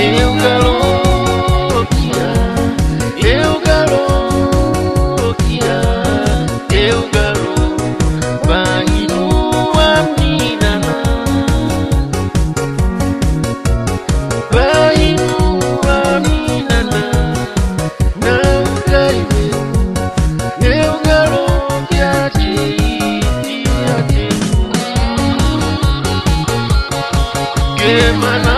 Eu garotinha, eu garotinha, eu garoto, vai numa mina, vai numa mina, não cai meu, eu garotinha. Que maná